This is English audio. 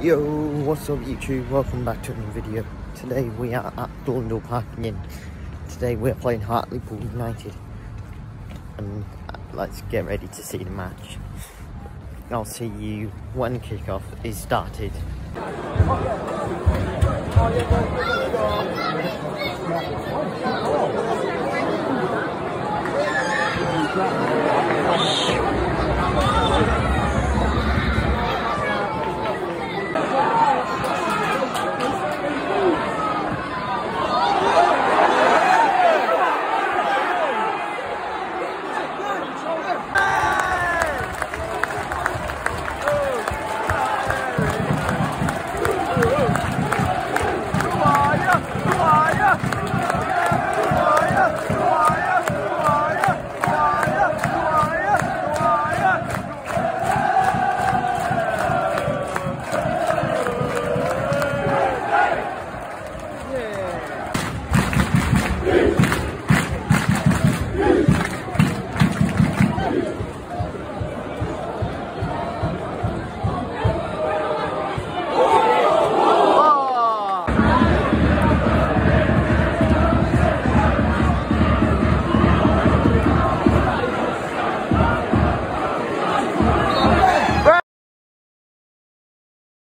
Yo, what's up YouTube? Welcome back to another video. Today we are at Blundell Park again. Today we're playing Hartlepool United. And uh, let's get ready to see the match. I'll see you when kickoff is started. Friday.